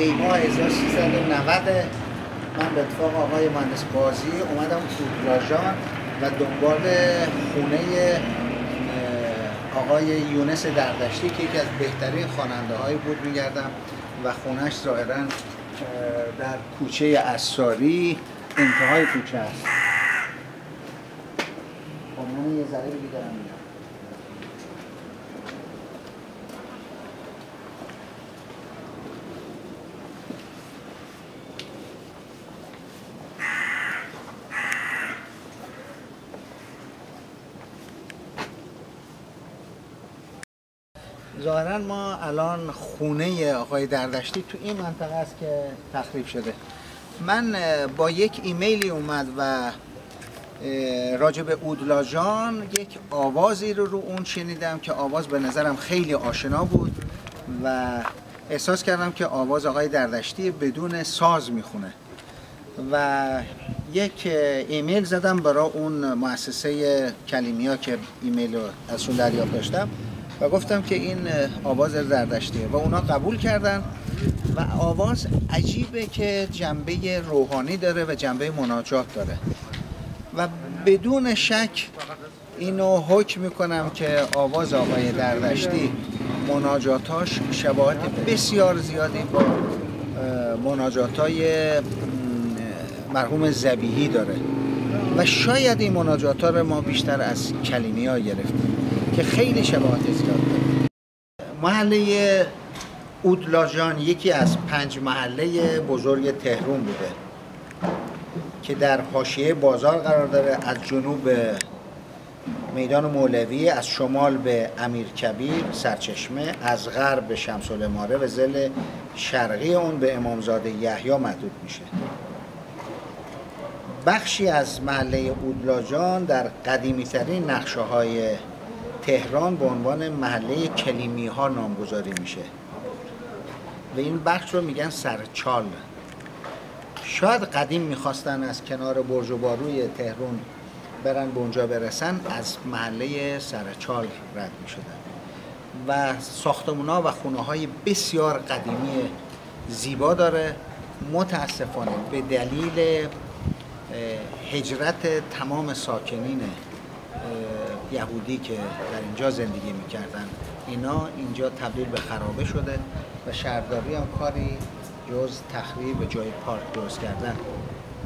دیما 1390 من به اتفاق آقای مهندس بازی اومدم فودلاژان و دنبال خونه آقای یونس دردشتی که یکی از بهترین خواننده هایی بود میگردم و خونش ظاهرا در کوچه اساری انتهای کوچه است. خب من یه ذره بیدارم ظاهرا ما الان خونه آقای دردشتی تو این منطقه است که تخریب شده. من با یک ایمیلی اومد و راجب اودلاجان یک آوازی رو رو اون شنیدم که آواز به نظرم خیلی آشنا بود و احساس کردم که آواز آقای دردشتی بدون ساز می‌خونه. و یک ایمیل زدم برای اون مؤسسه کلیمیا که ایمیل رو ازشون دریافت داشتم. و گفتم که این آواز زردشتیه و اونا قبول کردن و آواز عجیبه که جنبه روحانی داره و جنبه مناجات داره. و بدون شک اینو حکم می‌کنم که آواز آقای دردشتی مناجاتاش شباهت بسیار زیادی با مناجاتای مرحوم زبیهی داره. و شاید این مناجات رو ما بیشتر از کلیمی ها گرفتیم. که خیلی شباهت زیاد محله اودلاجان یکی از پنج محله بزرگ تهرون بوده که در حاشیه بازار قرار داره. از جنوب میدان مولوی از شمال به امیر کبیر سرچشمه از غرب به شمس الاماره و زل شرقی اون به امامزاده یحیی محدود میشه. بخشی از محله اودلاجان در قدیمی ترین نقشه های تهران به عنوان محله کلیمی ها نامگذاری میشه. و این بخش رو میگن سرچال. شاید قدیم می‌خواستن از کنار برج و باروی تهران برن به اونجا برسن از محله سرچال رد می‌شدن. و ساختمونا و خونه های بسیار قدیمی زیبا داره. متاسفانه به دلیل هجرت تمام ساکنین یهودی که در اینجا زندگی می‌کردن. اینا اینجا تبدیل به خرابه شده و شهرداری هم کاری جز تخریب جای پارک درست کردن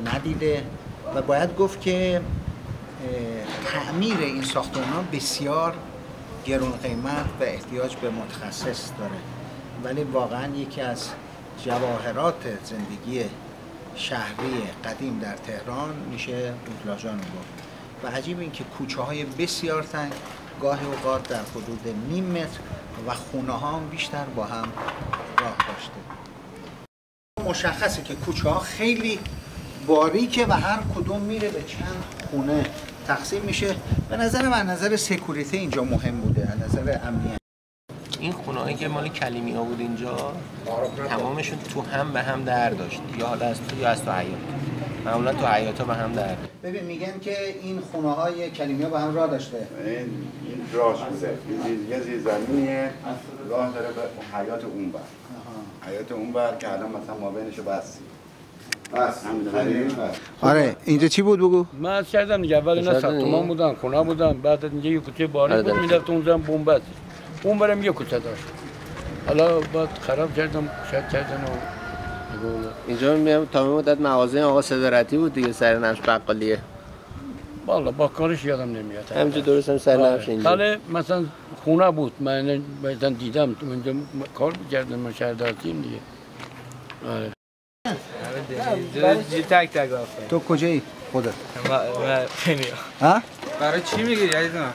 ندیده و باید گفت که تعمیر این ساختمان ها بسیار گرون قیمت و احتیاج به متخصص داره. ولی واقعا یکی از جواهرات زندگی شهری قدیم در تهران میشه بوتلاجان گفت و عجیب این که کوچه های بسیار تنگ گاهی اوقات در حدود نیم متر و خونه ها هم بیشتر با هم راه داشته. مشخصه که کوچه ها خیلی باریکه و هر کدوم میره به چند خونه. تقسیم میشه. به نظر من نظر سکوریته اینجا مهم بوده از نظر امنیت. این خونه هایی که مال کلیمی ها بود اینجا تمامشون تو هم به هم در داشت یا حالا از تو یا از تو حیات معمولا تو حیات ها به هم در ببین میگن که این خونه های کلیمی ها به هم راه داشته. این این راش بوده یه زیر زمینیه. راه داره به حیات اون بر. حیات اون بر که الان مثلا ما بینشو بستی بس. آره اینجا چی بود بگو؟ من از کردم دیگه اول اینا ساختمان بودن خونه بودن بعد اینجا یه کوچه باری بود می‌رفت اونجا بمب اون برم یه کوچه داشت. حالا بعد خراب کردم شد کردن و اینجا میام تا مدت مغازه آقا صدارتی بود دیگه سر نمش بقالیه. والا با کارش یادم نمیاد. همینجا درست هم سر نمش اینجا. بله مثلا خونه بود. من مثلا دیدم. اونجا کار می‌کردم من شهردارتیم دیگه. آره. تک تک تو کجایی؟ خودت؟ برای چی میگی عزیزم؟